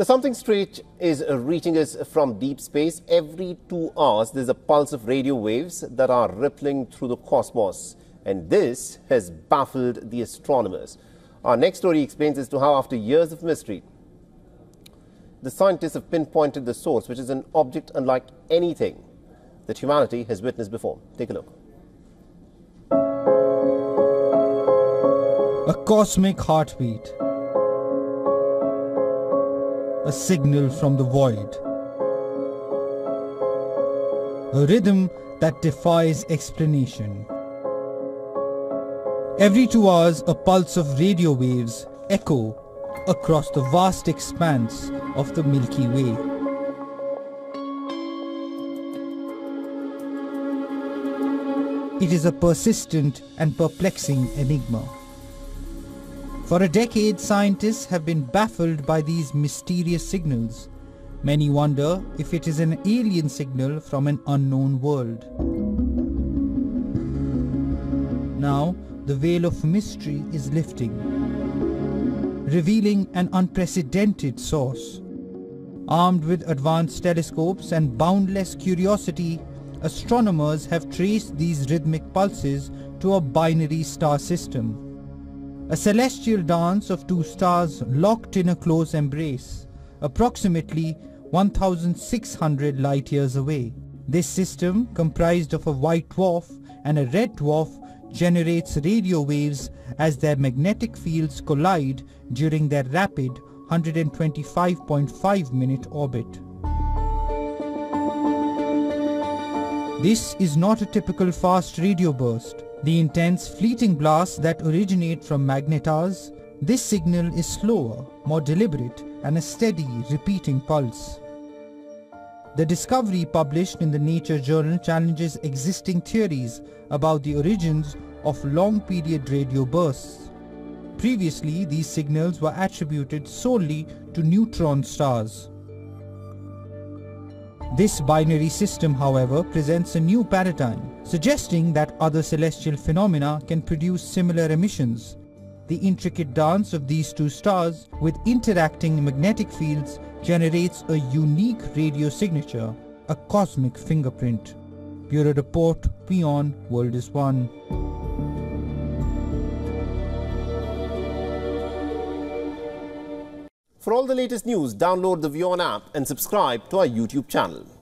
Now, something strange is uh, reaching us from deep space. Every two hours, there's a pulse of radio waves that are rippling through the cosmos. And this has baffled the astronomers. Our next story explains as to how, after years of mystery, the scientists have pinpointed the source, which is an object unlike anything that humanity has witnessed before. Take a look. A cosmic heartbeat. A signal from the void. A rhythm that defies explanation. Every two hours, a pulse of radio waves echo across the vast expanse of the Milky Way. It is a persistent and perplexing enigma. For a decade, scientists have been baffled by these mysterious signals. Many wonder if it is an alien signal from an unknown world. Now, the veil of mystery is lifting, revealing an unprecedented source. Armed with advanced telescopes and boundless curiosity, astronomers have traced these rhythmic pulses to a binary star system a celestial dance of two stars locked in a close embrace, approximately 1600 light years away. This system, comprised of a white dwarf and a red dwarf, generates radio waves as their magnetic fields collide during their rapid 125.5 minute orbit. This is not a typical fast radio burst. The intense fleeting blasts that originate from magnetars, this signal is slower, more deliberate and a steady repeating pulse. The discovery published in the Nature journal challenges existing theories about the origins of long-period radio bursts. Previously, these signals were attributed solely to neutron stars. This binary system, however, presents a new paradigm, suggesting that other celestial phenomena can produce similar emissions. The intricate dance of these two stars with interacting magnetic fields generates a unique radio signature, a cosmic fingerprint. Bureau Report, WION, World is One. For all the latest news, download the WION app and subscribe to our YouTube channel.